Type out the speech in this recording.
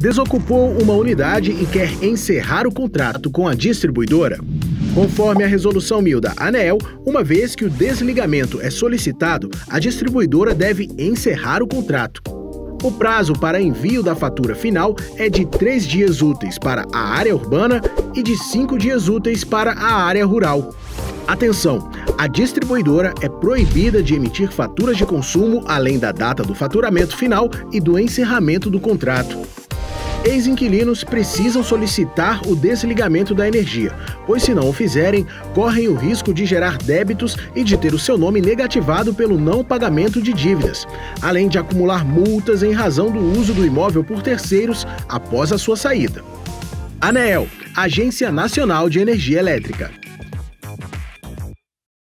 desocupou uma unidade e quer encerrar o contrato com a distribuidora? Conforme a resolução 1000 da ANEEL, uma vez que o desligamento é solicitado, a distribuidora deve encerrar o contrato. O prazo para envio da fatura final é de três dias úteis para a área urbana e de cinco dias úteis para a área rural. Atenção! A distribuidora é proibida de emitir faturas de consumo além da data do faturamento final e do encerramento do contrato. Ex-inquilinos precisam solicitar o desligamento da energia, pois se não o fizerem, correm o risco de gerar débitos e de ter o seu nome negativado pelo não pagamento de dívidas, além de acumular multas em razão do uso do imóvel por terceiros após a sua saída. ANEEL, Agência Nacional de Energia Elétrica.